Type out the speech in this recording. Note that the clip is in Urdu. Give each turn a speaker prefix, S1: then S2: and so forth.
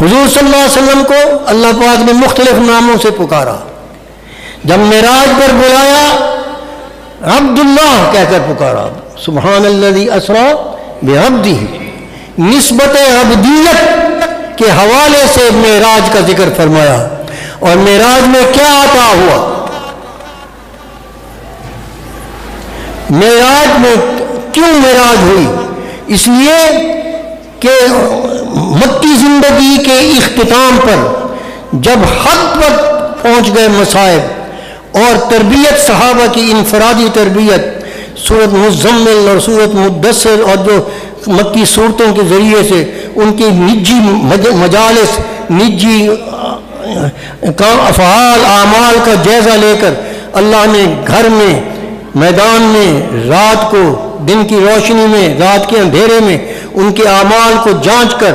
S1: حضور صلی اللہ علیہ وسلم کو اللہ پاک نے مختلف ناموں سے پکارا۔ جب معراج پر بلایا، عبداللہ کہہ کر پکارا سبحان اللہ اسرا بے نسبت عبدیت کے حوالے سے معراج کا ذکر فرمایا۔ اور معراج میں کیا عطا ہوا؟ معراج میں کیوں معراج ہوئی؟ اس لیے کہ زندگی کے اختتام پر جب حد پر پہنچ گئے مسائب اور تربیت صحابہ کی انفرادی تربیت صورت مزمل اور صورت مدثر اور جو مکی صورتوں کے ذریعے سے ان کی نجی مجالس، نجی افعال، اعمال کا جائزہ لے کر اللہ نے گھر میں، میدان میں، رات کو، دن کی روشنی میں، رات کے اندھیرے میں ان کے اعمال کو جانچ کر